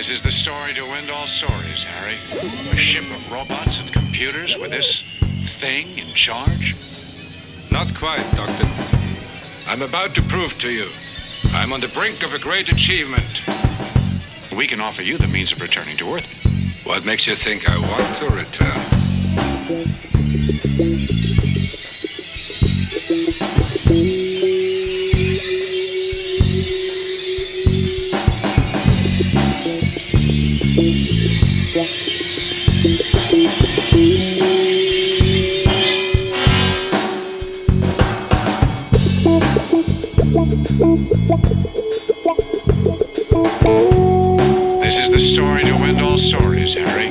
This is the story to end all stories, Harry. A ship of robots and computers with this thing in charge? Not quite, Doctor. I'm about to prove to you. I'm on the brink of a great achievement. We can offer you the means of returning to Earth. What makes you think I want to return? This is the story to end all stories, Harry.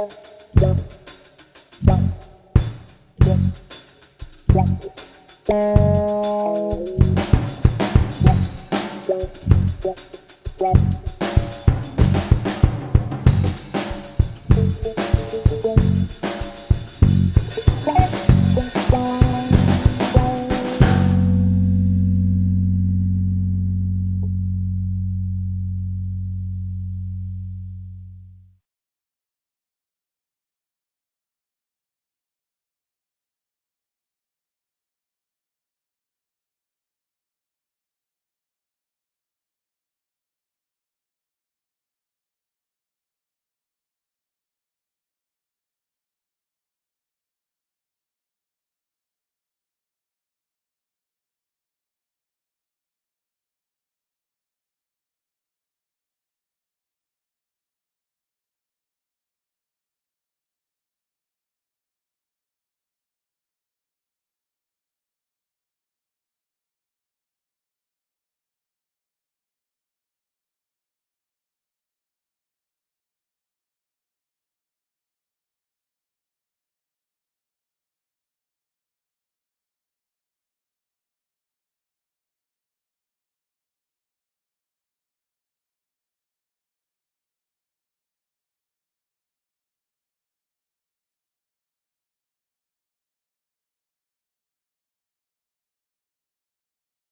Thank you.